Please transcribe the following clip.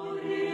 Amen.